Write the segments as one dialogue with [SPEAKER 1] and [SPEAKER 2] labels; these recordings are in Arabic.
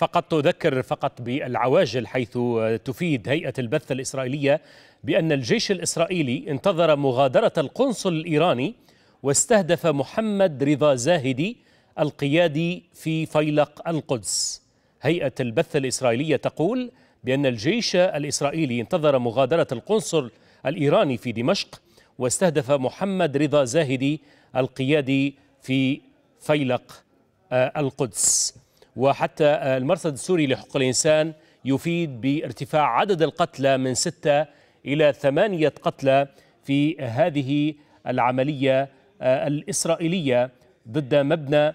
[SPEAKER 1] فقط أذكر فقط بالعواجل حيث تفيد هيئة البث الإسرائيلية بأن الجيش الإسرائيلي انتظر مغادرة القنصل الإيراني واستهدف محمد رضا زاهدي القيادي في فيلق القدس. هيئة البث الإسرائيلية تقول بأن الجيش الإسرائيلي انتظر مغادرة القنصل الإيراني في دمشق واستهدف محمد رضا زاهدي القيادي في فيلق القدس. وحتى المرصد السوري لحقوق الإنسان يفيد بارتفاع عدد القتلى من ستة إلى ثمانية قتلى في هذه العملية الإسرائيلية ضد مبنى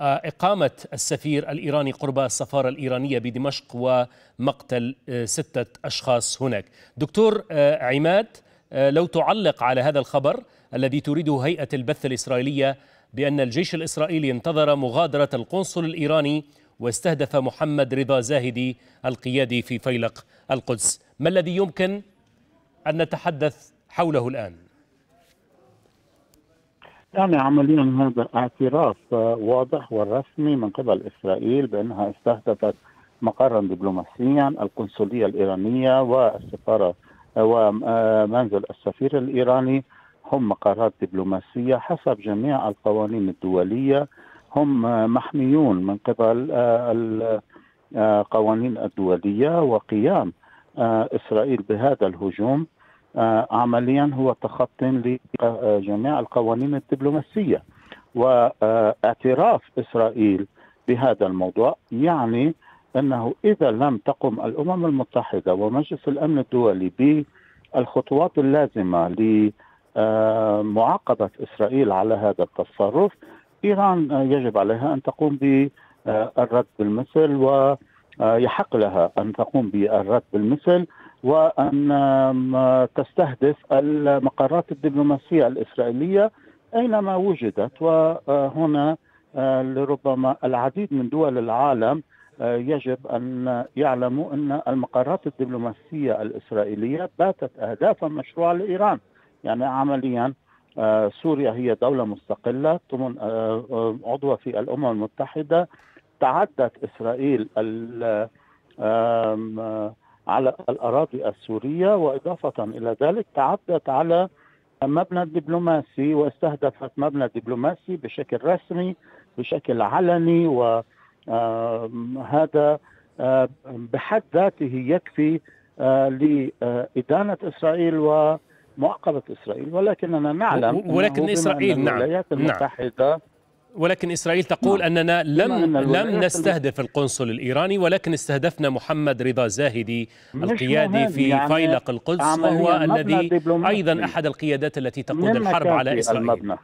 [SPEAKER 1] إقامة السفير الإيراني قرب السفارة الإيرانية بدمشق ومقتل ستة أشخاص هناك. دكتور عماد لو تعلق على هذا الخبر الذي تريده هيئة البث الإسرائيلية بأن الجيش الإسرائيلي انتظر مغادرة القنصل الإيراني واستهدف محمد رضا زاهدي القيادي في فيلق القدس ما الذي يمكن أن نتحدث حوله الآن؟
[SPEAKER 2] يعني عمليا هذا اعتراف واضح ورسمي من قبل إسرائيل بأنها استهدفت مقرا دبلوماسيا القنصلية الإيرانية والسفارة ومنزل السفير الإيراني هم مقرات دبلوماسية حسب جميع القوانين الدولية. هم محميون من قبل القوانين الدولية وقيام إسرائيل بهذا الهجوم. عمليا هو تخطي لجميع القوانين الدبلوماسية. واعتراف إسرائيل بهذا الموضوع يعني إنه إذا لم تقم الأمم المتحدة ومجلس الأمن الدولي بالخطوات اللازمة لمعاقبه إسرائيل على هذا التصرف. إيران يجب عليها أن تقوم بالرد بالمثل ويحق لها أن تقوم بالرد بالمثل وأن تستهدف المقرات الدبلوماسية الإسرائيلية أينما وجدت. وهنا لربما العديد من دول العالم يجب أن يعلموا أن المقرات الدبلوماسية الإسرائيلية باتت اهدافا مشروعه لإيران. يعني عمليا سوريا هي دولة مستقلة ضمن عضوه في الأمم المتحدة. تعدت إسرائيل على الأراضي السورية وإضافة إلى ذلك تعدت على مبنى دبلوماسي واستهدفت مبنى دبلوماسي بشكل رسمي بشكل علني وهذا بحد ذاته يكفي لإدانة إسرائيل ومعاقبة إسرائيل ولكننا نعلم
[SPEAKER 1] ولكن إسرائيل نعم
[SPEAKER 2] الولايات المتحدة نعم.
[SPEAKER 1] ولكن إسرائيل تقول نعم. أننا لم لم نستهدف القنصل الإيراني ولكن استهدفنا محمد رضا زاهدي القيادي في يعني فيلق القدس وهو الذي أيضا أحد القيادات التي تقود الحرب على إسرائيل
[SPEAKER 2] المبنى.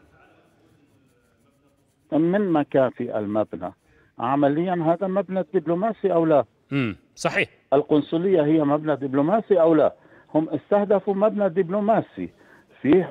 [SPEAKER 2] من مكان في المبنى عمليا هذا مبنى دبلوماسي أو لا؟
[SPEAKER 1] امم صحيح
[SPEAKER 2] القنصلية هي مبنى دبلوماسي أو لا؟ هم استهدفوا مبنى دبلوماسي فيه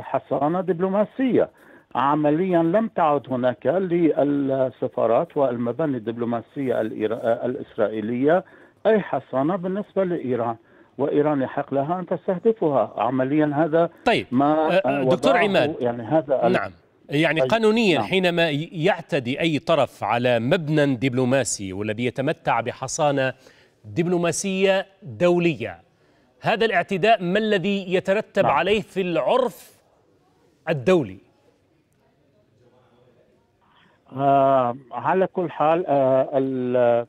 [SPEAKER 2] حصانة دبلوماسية. عمليا لم تعد هناك للسفارات والمباني الدبلوماسية الإسرائيلية أي حصانة بالنسبة لإيران وإيران يحق لها أن تستهدفها. عمليا هذا
[SPEAKER 1] طيب
[SPEAKER 2] ما
[SPEAKER 1] دكتور عماد
[SPEAKER 2] يعني هذا
[SPEAKER 1] نعم. يعني قانونيا نعم. حينما يعتدي أي طرف على مبنى دبلوماسي والذي يتمتع بحصانة دبلوماسية دولية هذا الاعتداء ما الذي يترتب نعم. عليه في العرف الدولي
[SPEAKER 2] آه على كل حال آه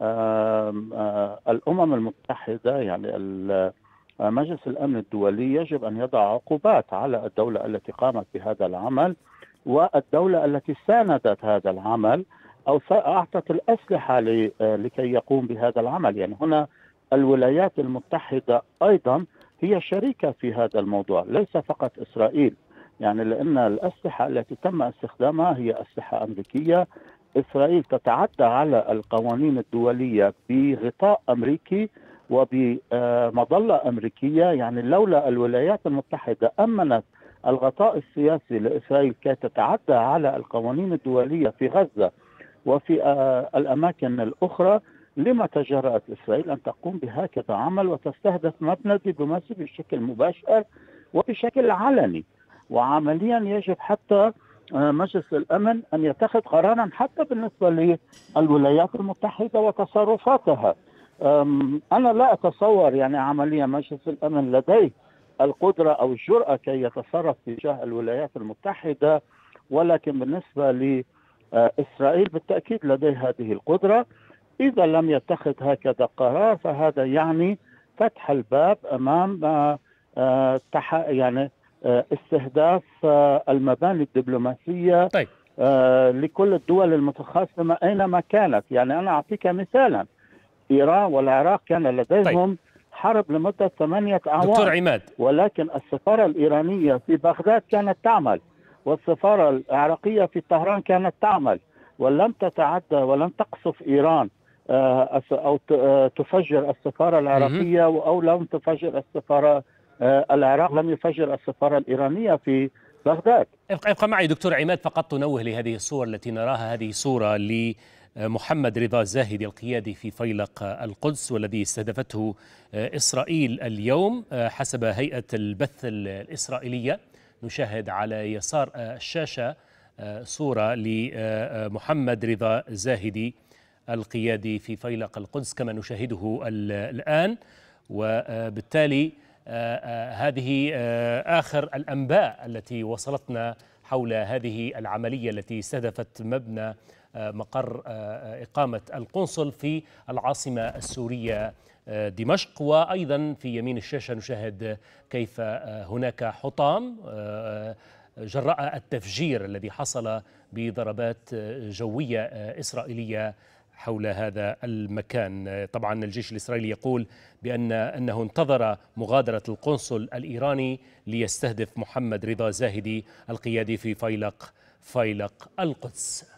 [SPEAKER 2] آه آه الأمم المتحدة يعني مجلس الأمن الدولي يجب أن يضع عقوبات على الدولة التي قامت بهذا العمل والدولة التي ساندت هذا العمل أو أعطت الأسلحة لكي يقوم بهذا العمل يعني هنا الولايات المتحدة أيضا هي شريكة في هذا الموضوع ليس فقط إسرائيل. يعني لأن الأسلحة التي تم استخدامها هي أسلحة أمريكية. إسرائيل تتعدى على القوانين الدولية بغطاء أمريكي وبمظلة أمريكية. يعني لولا الولايات المتحدة أمنت الغطاء السياسي لإسرائيل كي تتعدى على القوانين الدولية في غزة وفي الأماكن الأخرى لما تجرأت إسرائيل أن تقوم بهكذا عمل وتستهدف مبنى دبلوماسي بشكل مباشر وبشكل علني. وعمليا يجب حتى مجلس الأمن أن يتخذ قرارا حتى بالنسبة للولايات المتحدة وتصرفاتها. أنا لا أتصور يعني عمليا مجلس الأمن لديه القدرة أو الجرأة كي يتصرف تجاه الولايات المتحدة ولكن بالنسبة لإسرائيل بالتأكيد لديه هذه القدرة. إذا لم يتخذ هكذا قرار فهذا يعني فتح الباب أمام آه، آه، يعني آه، استهداف المباني الدبلوماسية طيب. لكل الدول المتخاصمة أينما كانت. يعني أنا أعطيك مثالا. إيران والعراق كان لديهم طيب. حرب لمدة ثمانية أعوام.
[SPEAKER 1] دكتور عماد.
[SPEAKER 2] ولكن السفارة الإيرانية في بغداد كانت تعمل. والسفارة العراقية في طهران كانت تعمل. ولم تتعدى ولم تقصف إيران. آه، أو آه، تفجر السفارة العراقية أو لم تفجر السفارة آه، العراق لم يفجر السفارة الإيرانية في بغداد.
[SPEAKER 1] ابقى معي دكتور عماد فقط تنوه لهذه الصور التي نراها. هذه صورة لمحمد رضا الزاهدي القيادي في فيلق القدس والذي استهدفته إسرائيل اليوم حسب هيئة البث الإسرائيلية. نشاهد على يسار الشاشة صورة لمحمد رضا الزاهدي. القيادي في فيلق القدس كما نشاهده الآن. وبالتالي آه، آه، هذه آه، آخر الأنباء التي وصلتنا حول هذه العملية التي استهدفت مبنى مقر إقامة القنصل في العاصمة السورية دمشق. وأيضا في يمين الشاشة نشاهد كيف هناك حطام جراء التفجير الذي حصل بضربات جوية إسرائيلية حول هذا المكان. طبعا الجيش الإسرائيلي يقول بأن أنه انتظر مغادرة القنصل الإيراني ليستهدف محمد رضا زاهدي القيادي في فيلق فيلق القدس.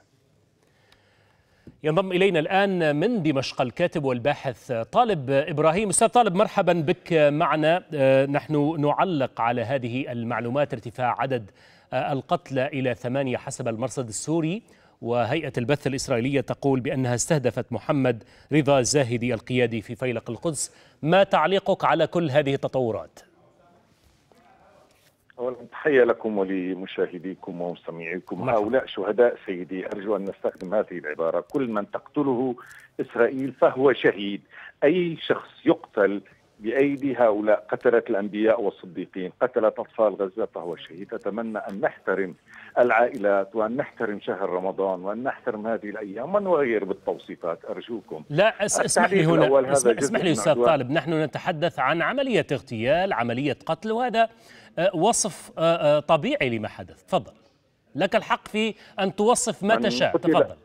[SPEAKER 1] ينضم إلينا الآن من دمشق الكاتب والباحث طالب إبراهيم. أستاذ طالب مرحبا بك معنا. نحن نعلق على هذه المعلومات ارتفاع عدد القتلى إلى ثمانية حسب المرصد السوري. وهيئة البث الإسرائيلية تقول بأنها استهدفت محمد رضا الزاهدي القيادي في فيلق القدس. ما تعليقك على كل هذه التطورات؟
[SPEAKER 3] أولا تحية لكم ولمشاهديكم ومستمعيكم. هؤلاء شهداء سيدي أرجو أن نستخدم هذه العبارة. كل من تقتله إسرائيل فهو شهيد. أي شخص يقتل بأيدي هؤلاء قتلة الأنبياء والصديقين قتلت أطفال غزة فهو شهيد. أتمنى أن نحترم العائلات وأن نحترم شهر رمضان وأن نحترم هذه الأيام ونغير بالتوصيفات. أرجوكم.
[SPEAKER 1] لا اسمح لي هنا اسمح لي أستاذ طالب نحن نتحدث عن عملية اغتيال عملية قتل وهذا آه، وصف آه، آه، طبيعي لما حدث. تفضل. لك الحق في أن توصف ما تشاء تفضل.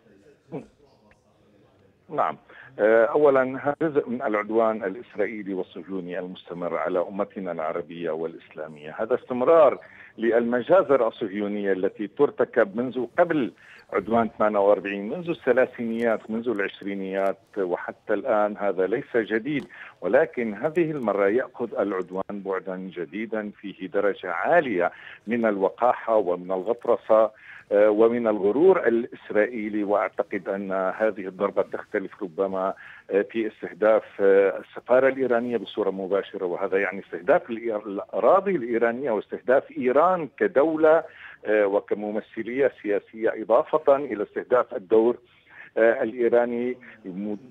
[SPEAKER 3] نعم. اولا هذا جزء من العدوان الإسرائيلي والصهيوني المستمر على أمتنا العربية والإسلامية، هذا استمرار للمجازر الصهيونية التي ترتكب منذ قبل عدوان 48 منذ الثلاثينيات منذ العشرينيات وحتى الآن هذا ليس جديد. ولكن هذه المرة يأخذ العدوان بعدا جديدا فيه درجة عالية من الوقاحة ومن الغطرسة. آه، ومن الغرور الإسرائيلي وأعتقد أن هذه الضربة تختلف ربما آه، في استهداف آه، السفارة الإيرانية بصورة مباشرة. وهذا يعني استهداف الأراضي الإيرانية واستهداف إيران كدولة وكممثلية سياسية إضافة إلى استهداف الدور آه، الإيراني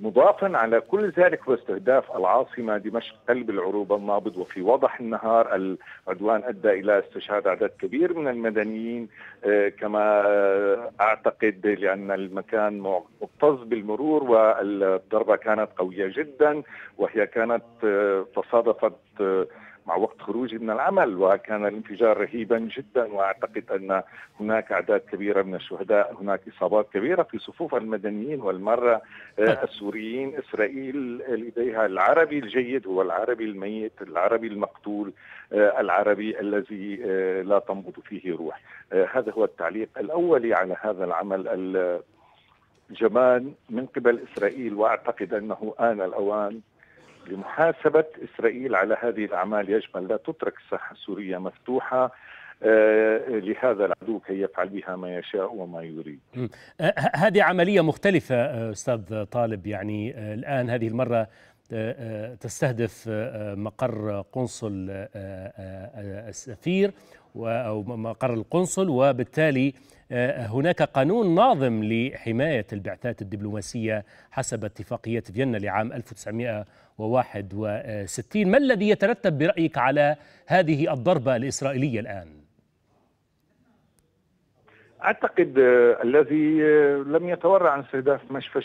[SPEAKER 3] مضافا على كل ذلك واستهداف العاصمة دمشق قلب العروبه النابض وفي وضح النهار العدوان أدى إلى استشهاد عدد كبير من المدنيين آه، كما آه، أعتقد لأن المكان مكتظ بالمرور والضربة كانت قوية جدا وهي كانت تصادفت مع وقت خروجي من العمل وكان الانفجار رهيبا جدا وأعتقد أن هناك أعداد كبيرة من الشهداء هناك إصابات كبيرة في صفوف المدنيين والمرة طيب. السوريين إسرائيل لديها العربي الجيد هو العربي الميت العربي المقتول العربي الذي لا تنبض فيه روح هذا هو التعليق الأولي على هذا العمل الجبان من قبل إسرائيل وأعتقد أنه آن الأوان لمحاسبة إسرائيل على هذه الأعمال يجب لا تترك الساحة السورية مفتوحة آه، لهذا العدو كي يفعل بها ما يشاء وما يريد.
[SPEAKER 1] آه، هذه عملية مختلفة آه، أستاذ طالب. يعني الآن هذه المرة تستهدف مقر قنصل السفير أو مقر القنصل وبالتالي هناك قانون ناظم لحماية البعثات الدبلوماسية حسب اتفاقية فيينا لعام 1961 ما الذي يترتب برأيك على هذه الضربة الإسرائيلية الآن؟
[SPEAKER 3] أعتقد آه، الذي آه، لم يتورع عن استهداف مشفى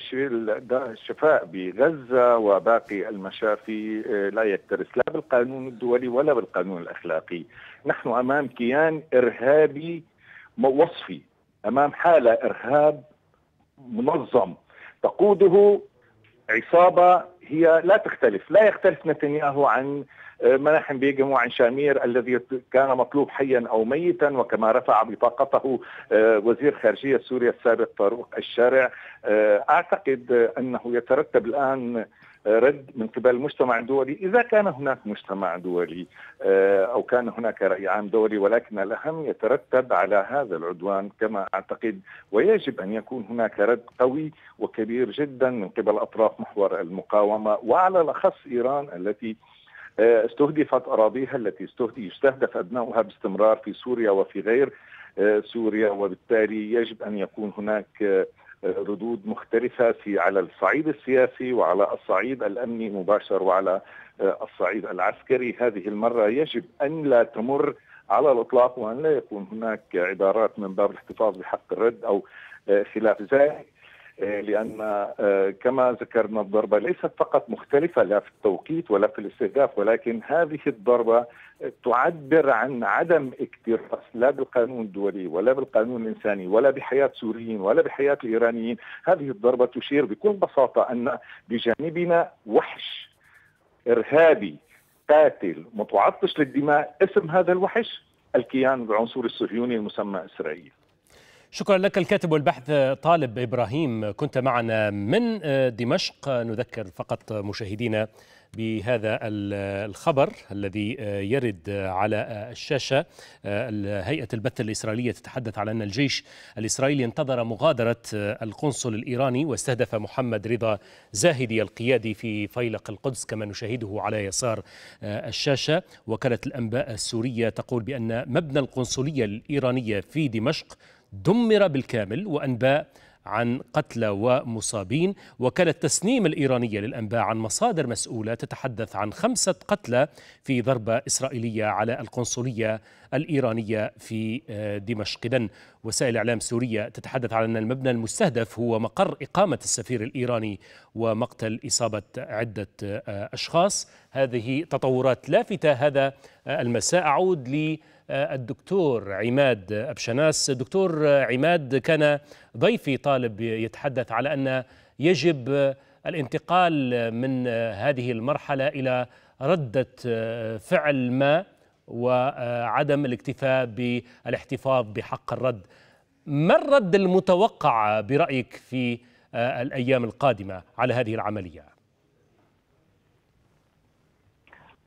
[SPEAKER 3] الشفاء بغزة وباقي المشافي آه، لا يكترث لا بالقانون الدولي ولا بالقانون الأخلاقي، نحن أمام كيان إرهابي وصفي، أمام حالة إرهاب منظم. تقوده عصابة هي لا تختلف، لا يختلف نتنياهو عن مناحم بيغم وعن شامير الذي كان مطلوب حيا أو ميتا وكما رفع بطاقته آه، وزير خارجية سوريا السابق فاروق الشارع. آه، أعتقد أنه يترتب الآن رد من قبل المجتمع الدولي إذا كان هناك مجتمع دولي آه، أو كان هناك رأي عام دولي ولكن الأهم يترتب على هذا العدوان كما أعتقد. ويجب أن يكون هناك رد قوي وكبير جدا من قبل أطراف محور المقاومة وعلى الأخص إيران التي آه، استهدفت أراضيها التي يستهدف أبنائها باستمرار في سوريا وفي غير آه، سوريا وبالتالي يجب أن يكون هناك آه، ردود مختلفة في على الصعيد السياسي وعلى الصعيد الأمني مباشر وعلى الصعيد العسكري. هذه المرة يجب أن لا تمر على الإطلاق وأن لا يكون هناك عبارات من باب الاحتفاظ بحق الرد أو خلاف ذلك. آه، لأن آه، كما ذكرنا الضربة ليست فقط مختلفة لا في التوقيت ولا في الاستهداف ولكن هذه الضربة تعبر عن عدم اكتراث لا بالقانون الدولي ولا بالقانون الإنساني ولا بحياة سوريين ولا بحياة الإيرانيين، هذه الضربة تشير بكل بساطة أن بجانبنا وحش إرهابي قاتل متعطش للدماء اسم هذا الوحش الكيان العنصري الصهيوني المسمى إسرائيل.
[SPEAKER 1] شكرا لك الكاتب والبحث طالب إبراهيم. كنت معنا من دمشق. نذكر فقط مشاهدينا بهذا الخبر الذي يرد على الشاشة. هيئه البث الإسرائيلية تتحدث على أن الجيش الإسرائيلي انتظر مغادرة القنصل الإيراني واستهدف محمد رضا زاهدي القيادي في فيلق القدس كما نشاهده على يسار الشاشة. وكالة الأنباء السورية تقول بأن مبنى القنصلية الإيرانية في دمشق دمر بالكامل وأنباء عن قتلى ومصابين. وكالة تسنيم الإيرانية للأنباء عن مصادر مسؤولة تتحدث عن خمسة قتلى في ضربة إسرائيلية على القنصلية الإيرانية في آه، دمشق. إذن وسائل إعلام سورية تتحدث عن أن المبنى المستهدف هو مقر إقامة السفير الإيراني ومقتل إصابة عدة آه، أشخاص. هذه تطورات لافتة. هذا آه، المساء. أعود لي الدكتور عماد أبشناس دكتور عماد كان ضيفي طالب يتحدث على أن يجب الانتقال من هذه المرحلة إلى ردة فعل ما وعدم الاكتفاء بالاحتفاظ بحق الرد ما الرد المتوقع برأيك في الأيام القادمة على هذه العملية؟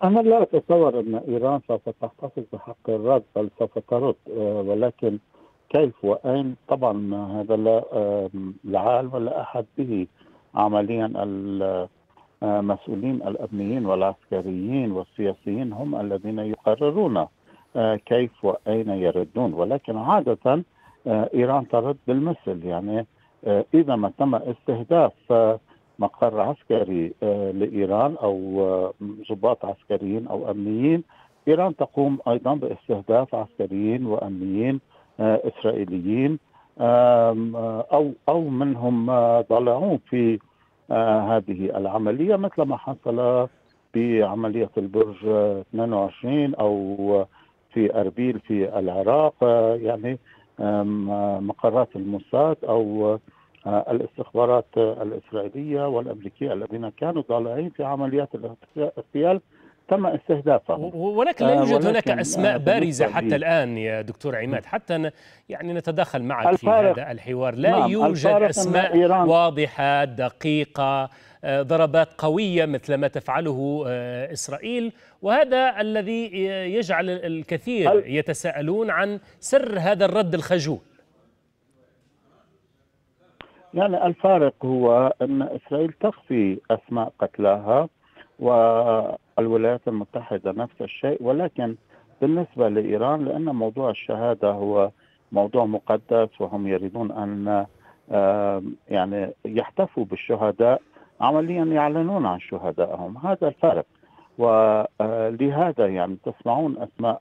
[SPEAKER 2] أنا لا أتصور أن إيران سوف تحتفظ بحق الرد بل سوف ترد. آه، ولكن كيف وأين؟ طبعا هذا لا العالم ولا أحد به. عمليا المسؤولين الأمنيين والعسكريين والسياسيين هم الذين يقررون آه، كيف وأين يردون. ولكن عادة آه، إيران ترد بالمثل. يعني إذا ما تم استهداف مقر عسكري آه، لإيران أو آه، ضباط عسكريين أو أمنيين. إيران تقوم أيضا باستهداف عسكريين وأمنيين آه، إسرائيليين أو أو منهم ضلعون في هذه العملية مثل ما حصل بعملية البرج 22 أو في أربيل في العراق يعني مقرات الموساد أو الاستخبارات الإسرائيلية والأمريكية الذين كانوا ضالعين في عمليات الاغتيال تم استهدافها
[SPEAKER 1] ولكن لا يوجد هناك أسماء بارزة حتى الآن يا دكتور عماد. حتى يعني نتدخل معك في هذا الحوار. لا نعم يوجد أسماء واضحة دقيقة آه، ضربات قوية مثل ما تفعله آه، إسرائيل. وهذا الذي يجعل الكثير يتساءلون عن سر هذا الرد الخجول.
[SPEAKER 2] يعني الفارق هو أن إسرائيل تخفي أسماء قتلاها والولايات المتحدة نفس الشيء ولكن بالنسبة لإيران لأن موضوع الشهادة هو موضوع مقدس وهم يريدون أن يعني يحتفوا بالشهداء عمليا يعلنون عن شهدائهم. هذا الفرق. ولهذا يعني تسمعون أسماء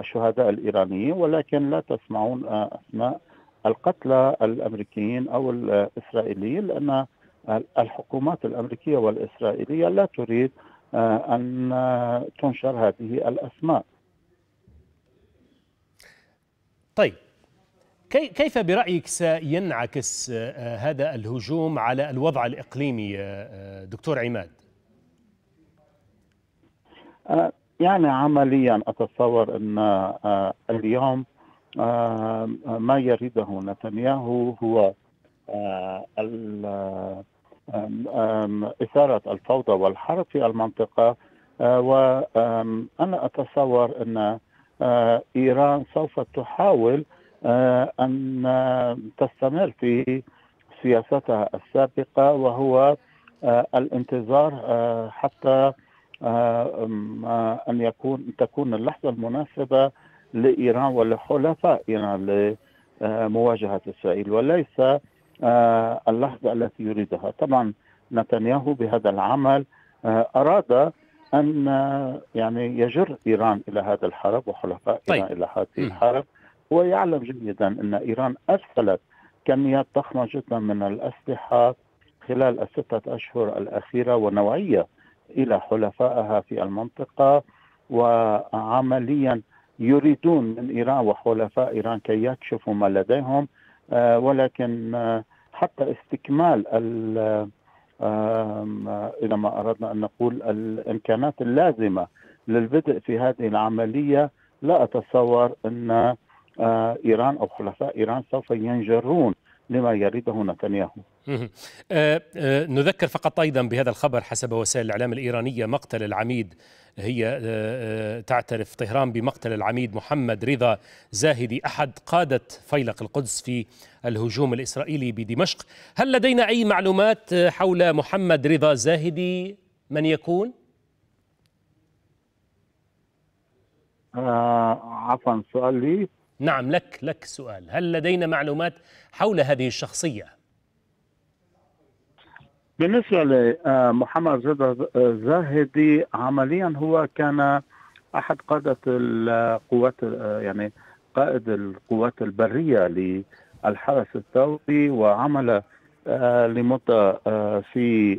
[SPEAKER 2] الشهداء الإيرانيين ولكن لا تسمعون أسماء القتلى الأمريكيين أو الإسرائيليين لأن الحكومات الأمريكية والإسرائيلية لا تريد أن تنشر هذه الأسماء
[SPEAKER 1] طيب كيف برأيك سينعكس هذا الهجوم على الوضع الإقليمي دكتور عماد؟
[SPEAKER 2] يعني عمليا أتصور أن اليوم ما يريده نتنياهو هو إثارة الفوضى والحرب في المنطقة. وأنا أتصور أن إيران سوف تحاول أن تستمر في سياستها السابقة وهو الانتظار حتى أن يكون تكون اللحظة المناسبة لإيران ولحلفاء إيران لمواجهة إسرائيل وليس اللحظة التي يريدها. طبعا نتنياهو بهذا العمل أراد أن يعني يجر إيران إلى هذا الحرب وحلفاء طيب. إيران إلى هذه الحرب. هو يعلم جيدا أن إيران أرسلت كميات ضخمة جدا من الأسلحة خلال الستة أشهر الأخيرة ونوعية إلى حلفائها في المنطقة وعمليا يريدون من إيران وحلفاء إيران كي يكشفوا ما لديهم ولكن حتى استكمال إذا ما أردنا أن نقول الإمكانات اللازمة للبدء في هذه العملية لا أتصور أن إيران أو حلفاء إيران سوف ينجرون لما يريده نتنياهو
[SPEAKER 1] نذكر فقط أيضا بهذا الخبر حسب وسائل الإعلام الإيرانية مقتل العميد هي تعترف طهران بمقتل العميد محمد رضا زاهدي أحد قادة فيلق القدس في الهجوم الإسرائيلي بدمشق. هل لدينا أي معلومات حول محمد رضا زاهدي؟ من يكون؟
[SPEAKER 2] آه عفوا سؤال لي.
[SPEAKER 1] نعم لك لك سؤال. هل لدينا معلومات حول هذه الشخصية؟
[SPEAKER 2] بالنسبة لمحمد زاهدي عمليا هو كان أحد قادة القوات يعني قائد القوات البرية للحرس الثوري وعمل لمدة في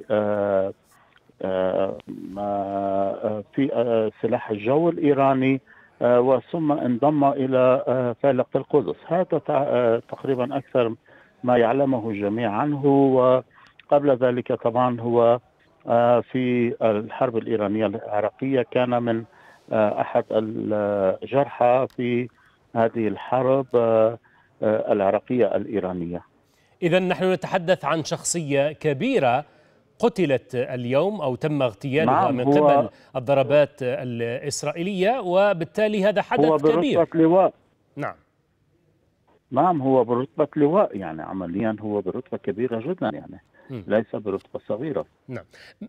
[SPEAKER 2] في سلاح الجو الإيراني. وثم انضم إلى فالق القدس هذا تقريبا أكثر ما يعلمه الجميع عنه وقبل ذلك طبعا هو في الحرب الإيرانية العراقية كان من أحد الجرحى في هذه الحرب العراقية الإيرانية.
[SPEAKER 1] اذا نحن نتحدث عن شخصية كبيرة قتلت اليوم أو تم اغتيالها نعم من قبل الضربات الإسرائيلية وبالتالي هذا حدث
[SPEAKER 2] هو
[SPEAKER 1] كبير.
[SPEAKER 2] لواء.
[SPEAKER 1] نعم.
[SPEAKER 2] نعم هو برتبة لواء يعني عمليا هو برتبة كبيرة جدا يعني. ليس برتبة صغيرة.
[SPEAKER 1] نعم.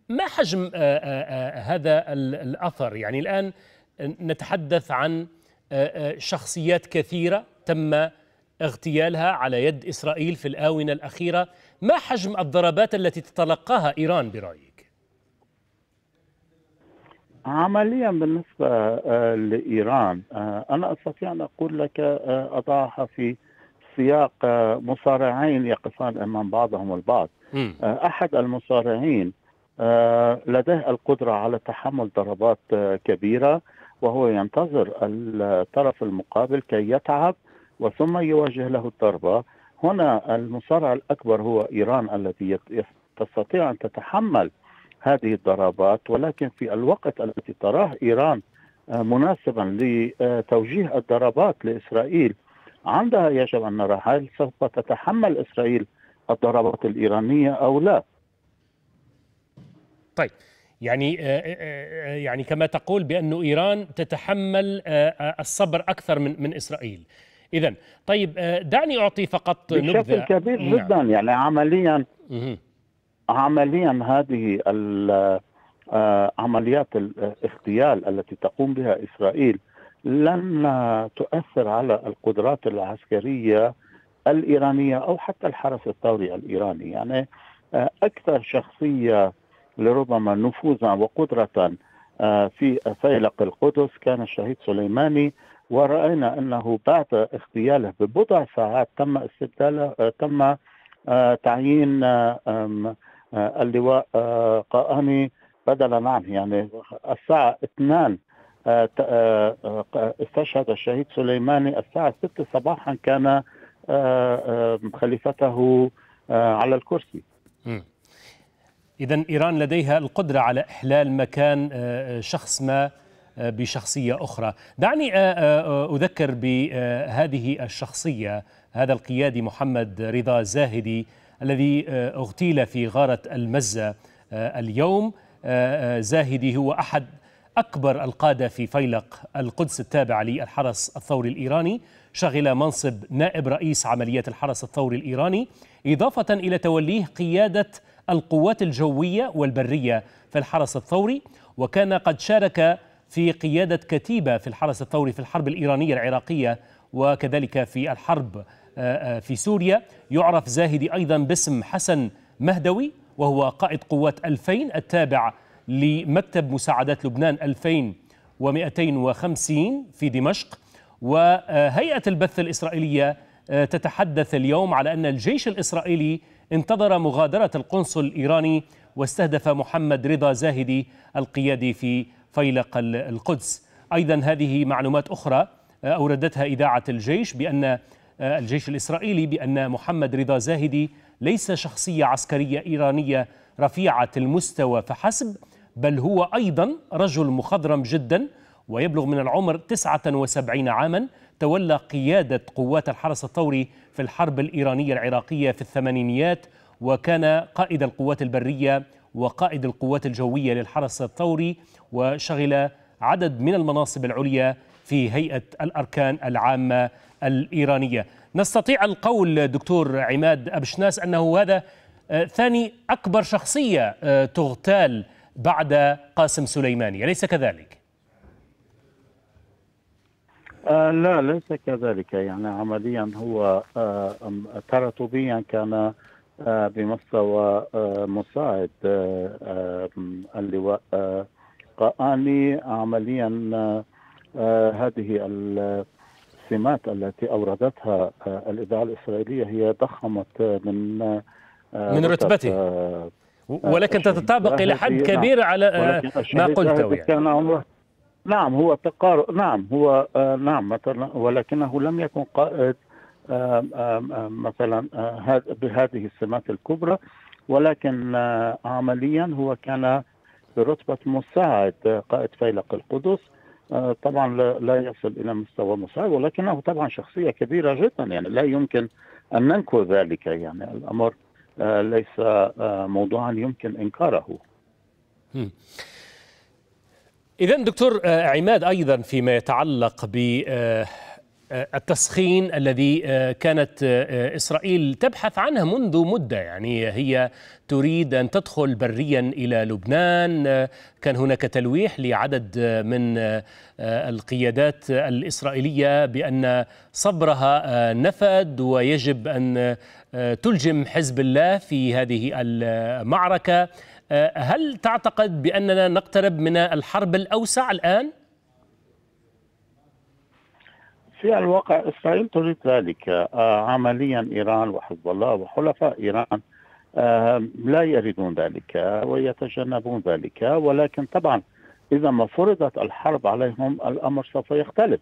[SPEAKER 1] ما حجم آآ آآ هذا الأثر؟ يعني الآن نتحدث عن شخصيات كثيرة تم اغتيالها على يد إسرائيل في الآونة الأخيرة ما حجم الضربات التي تتلقاها إيران برأيك؟
[SPEAKER 2] عمليا بالنسبة لإيران أنا أستطيع أن أقول لك أضعها في سياق مصارعين يقفان أمام بعضهم البعض م. أحد المصارعين لديه القدرة على تحمل ضربات كبيرة وهو ينتظر الطرف المقابل كي يتعب وثم يوجه له الضربة. هنا المصارع الأكبر هو إيران التي تستطيع أن تتحمل هذه الضربات ولكن في الوقت الذي تراه إيران مناسبا لتوجيه الضربات لإسرائيل. عندها يجب أن نرى هل سوف تتحمل إسرائيل الضربات الإيرانية أو لا.
[SPEAKER 1] طيب يعني يعني كما تقول بأن إيران تتحمل الصبر أكثر من من إسرائيل. اذا طيب دعني أعطي فقط
[SPEAKER 2] نبذة. بشكل كبير نعم. جدا يعني عمليا عمليا هذه عمليات الاغتيال التي تقوم بها إسرائيل لن تؤثر على القدرات العسكرية الإيرانية أو حتى الحرس الثوري الإيراني. يعني أكثر شخصية لربما نفوذا وقدرة في فيلق القدس كان الشهيد سليماني ورأينا أنه بعد اغتياله ببضع ساعات تم استبداله تم تعيين اللواء قائمي بدلا عنه. يعني الساعة 2 استشهد الشهيد سليماني الساعة 6 صباحا كان خليفته على الكرسي.
[SPEAKER 1] إذا إيران لديها القدرة على إحلال مكان شخص ما بشخصية أخرى. دعني أذكر بهذه الشخصية هذا القيادي محمد رضا زاهدي الذي أغتيل في غارة المزة اليوم. زاهدي هو أحد أكبر القادة في فيلق القدس التابع للحرس الثوري الإيراني شغل منصب نائب رئيس عمليات الحرس الثوري الإيراني إضافة إلى توليه قيادة القوات الجوية والبرية في الحرس الثوري. وكان قد شارك في قيادة كتيبة في الحرس الثوري في الحرب الإيرانية العراقية وكذلك في الحرب في سوريا. يعرف زاهدي أيضا باسم حسن مهدوي وهو قائد قوات 2000 التابع لمكتب مساعدات لبنان 2250 في دمشق. وهيئة البث الإسرائيلية تتحدث اليوم على أن الجيش الإسرائيلي انتظر مغادرة القنصل الإيراني واستهدف محمد رضا زاهدي القيادي في فيلق القدس. أيضا هذه معلومات أخرى أوردتها إذاعة الجيش بأن الجيش الإسرائيلي بأن محمد رضا زاهدي ليس شخصية عسكرية إيرانية رفيعة المستوى فحسب بل هو أيضا رجل مخضرم جدا ويبلغ من العمر 79 عاما تولى قيادة قوات الحرس الثوري في الحرب الإيرانية العراقية في الثمانينيات وكان قائد القوات البرية وقائد القوات الجوية للحرس الثوري وشغل عدد من المناصب العليا في هيئة الأركان العامة الإيرانية. نستطيع القول دكتور عماد أبشناس أنه هذا ثاني أكبر شخصية تغتال بعد قاسم سليماني. أليس كذلك؟
[SPEAKER 2] آه لا ليس كذلك. يعني عمليا هو آه تراتبيا كان آه بمستوى آه مساعد آه آه اللواء آه قاني عمليا آه آه هذه السمات التي أوردتها آه الإذاعة الإسرائيلية هي ضخمت من
[SPEAKER 1] آه من رتبته آه ولكن تتطابق إلى حد كبير على آه ما قلته
[SPEAKER 2] يعني. كان عمره نعم هو تقارب نعم هو آه نعم مثلا ولكنه لم يكن قائد آه آه مثلا بهذه السمات الكبرى ولكن عمليا هو كان برتبة مساعد قائد فيلق القدس طبعا لا يصل إلى مستوى مساعد ولكنه طبعا شخصية كبيرة جدا يعني لا يمكن أن ننكر ذلك يعني الأمر ليس موضوعا يمكن إنكاره.
[SPEAKER 1] إذا دكتور عماد أيضا فيما يتعلق ب التسخين الذي كانت إسرائيل تبحث عنه منذ مدة. يعني هي تريد أن تدخل بريا إلى لبنان. كان هناك تلويح لعدد من القيادات الإسرائيلية بأن صبرها نفد ويجب أن تلجم حزب الله في هذه المعركة. هل تعتقد بأننا نقترب من الحرب الأوسع الآن؟
[SPEAKER 2] في الواقع إسرائيل تريد ذلك. عمليا إيران وحزب الله وحلفاء إيران لا يريدون ذلك ويتجنبون ذلك. ولكن طبعا إذا ما فرضت الحرب عليهم الأمر سوف يختلف.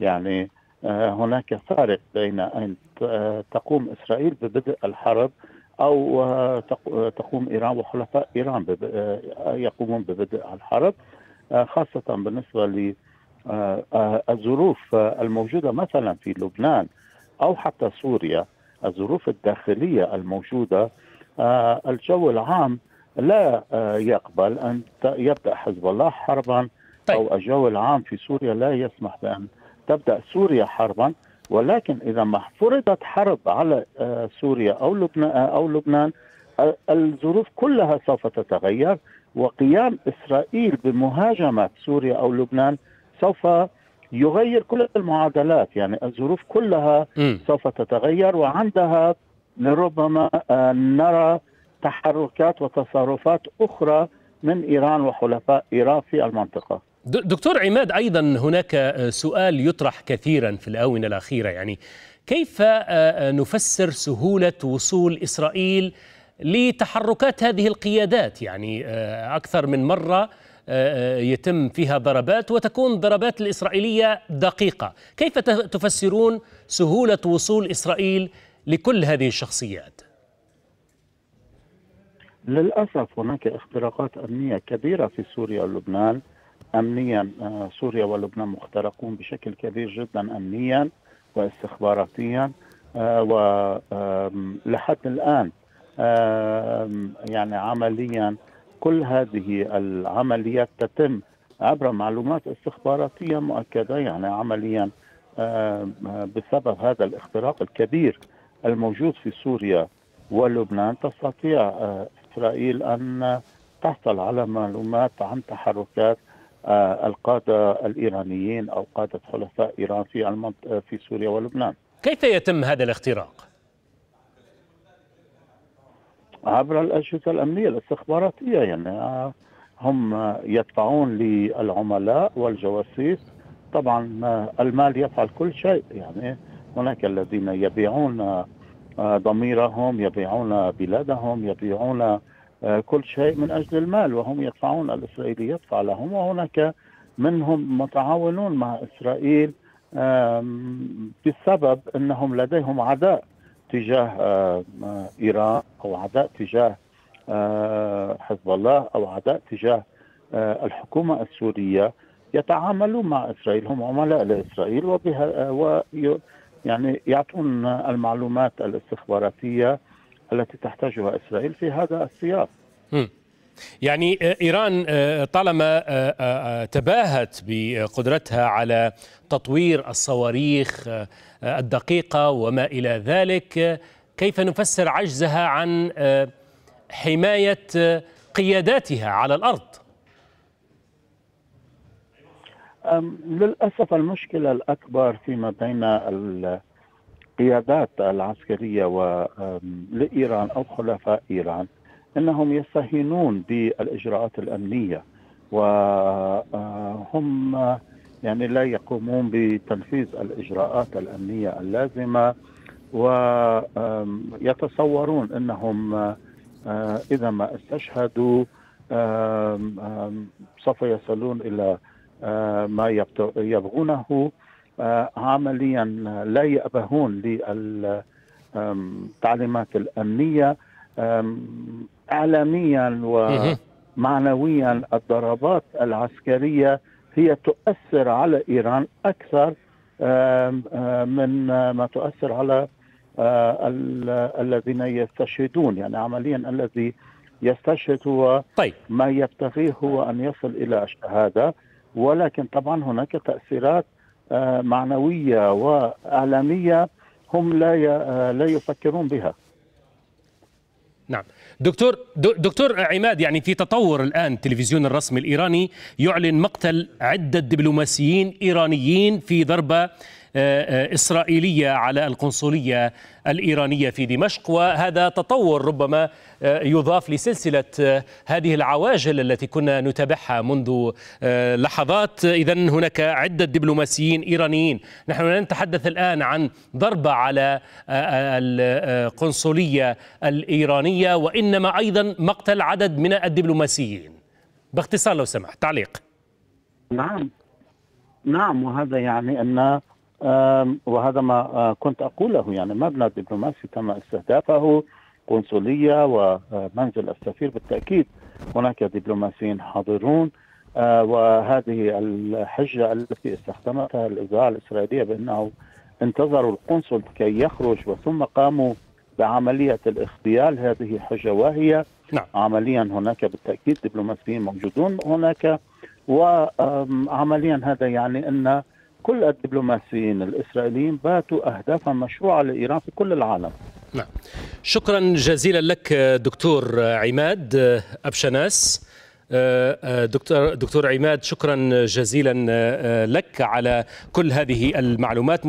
[SPEAKER 2] يعني هناك فارق بين أن تقوم إسرائيل ببدء الحرب أو تقوم إيران وحلفاء إيران يقومون ببدء الحرب خاصة بالنسبة الظروف الموجودة مثلا في لبنان أو حتى سوريا الظروف الداخلية الموجودة الجو العام لا يقبل أن يبدأ حزب الله حربا طيب. أو الجو العام في سوريا لا يسمح بأن تبدأ سوريا حربا ولكن إذا ما فرضت حرب على سوريا أو لبنان أو لبنان الظروف كلها سوف تتغير وقيام إسرائيل بمهاجمة سوريا أو لبنان سوف يغير كل المعادلات. يعني الظروف كلها
[SPEAKER 1] م.
[SPEAKER 2] سوف تتغير وعندها لربما آه، نرى تحركات وتصرفات أخرى من إيران وحلفاء إيران في المنطقة.
[SPEAKER 1] دكتور عماد أيضا هناك سؤال يطرح كثيرا في الآونة الأخيرة. يعني كيف نفسر سهولة وصول إسرائيل لتحركات هذه القيادات؟ يعني أكثر من مرة يتم فيها ضربات وتكون ضربات الإسرائيلية دقيقة. كيف تفسرون سهولة وصول إسرائيل لكل هذه الشخصيات؟
[SPEAKER 2] للأسف هناك اختراقات أمنية كبيرة في سوريا ولبنان. أمنيا سوريا ولبنان مخترقون بشكل كبير جدا أمنيا واستخباراتيا ولحد الآن يعني عمليا كل هذه العمليات تتم عبر معلومات استخباراتية مؤكدة يعني عمليا بسبب هذا الاختراق الكبير الموجود في سوريا ولبنان تستطيع إسرائيل أن تحصل على معلومات عن تحركات القادة الإيرانيين أو قادة حلفاء إيران في في سوريا ولبنان.
[SPEAKER 1] كيف يتم هذا الاختراق؟
[SPEAKER 2] عبر الأجهزة الأمنية الاستخباراتية يعني هم يدفعون للعملاء والجواسيس. طبعا المال يفعل كل شيء يعني هناك الذين يبيعون ضميرهم يبيعون بلادهم يبيعون كل شيء من أجل المال وهم يدفعون الإسرائيلي يدفع لهم. وهناك منهم متعاونون مع إسرائيل بسبب أنهم لديهم عداء. تجاه إيران أو عداء تجاه حزب الله أو عداء تجاه الحكومة السورية يتعاملون مع إسرائيل هم عملاء لإسرائيل وبها و يعني يعطون المعلومات الاستخباراتية التي تحتاجها إسرائيل في هذا السياق.
[SPEAKER 1] يعني إيران طالما تباهت بقدرتها على تطوير الصواريخ الدقيقة وما إلى ذلك كيف نفسر عجزها عن حماية قياداتها على الأرض؟
[SPEAKER 2] للأسف المشكلة الأكبر فيما بين القيادات العسكرية لإيران أو خلفاء إيران إنهم يستهينون بالإجراءات الأمنية وهم يعني لا يقومون بتنفيذ الإجراءات الأمنية اللازمة ويتصورون إنهم إذا ما استشهدوا سوف يصلون إلى ما يبغونه عمليا لا يأبهون للتعليمات الأمنية اعلاميا ومعنويا الضربات العسكرية هي تؤثر على إيران أكثر من ما تؤثر على الذين يستشهدون يعني عمليا الذي يستشهد هو
[SPEAKER 1] طيب.
[SPEAKER 2] ما يبتغيه هو أن يصل إلى الشهادة. ولكن طبعا هناك تأثيرات معنوية وإعلامية هم لا لا يفكرون بها.
[SPEAKER 1] نعم. دكتور دكتور عماد يعني في تطور الآن التلفزيون الرسمي الإيراني يعلن مقتل عدة دبلوماسيين إيرانيين في ضربة إسرائيلية على القنصلية الإيرانية في دمشق وهذا تطور ربما يضاف لسلسلة هذه العواجل التي كنا نتابعها منذ لحظات. إذا هناك عدة دبلوماسيين إيرانيين. نحن لا نتحدث الآن عن ضربة على القنصلية الإيرانية وإنما أيضا مقتل عدد من الدبلوماسيين. باختصار لو سمحت تعليق.
[SPEAKER 2] نعم. نعم وهذا يعني أن وهذا ما كنت أقوله يعني مبنى دبلوماسي تم استهدافه قنصلية ومنزل السفير بالتأكيد. هناك دبلوماسيين حاضرون وهذه الحجة التي استخدمتها الإذاعة الإسرائيلية بأنه انتظروا القنصل كي يخرج وثم قاموا بعملية الاغتيال. هذه حجة واهية.
[SPEAKER 1] نعم.
[SPEAKER 2] عمليا هناك بالتأكيد دبلوماسيين موجودون هناك وعمليا هذا يعني أن كل الدبلوماسيين الإسرائيليين باتوا أهدافا مشروعة لإيران في كل العالم.
[SPEAKER 1] نعم. شكرا جزيلا لك دكتور عماد أبشناس. دكتور دكتور عماد شكرا جزيلا لك على كل هذه المعلومات.